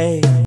hey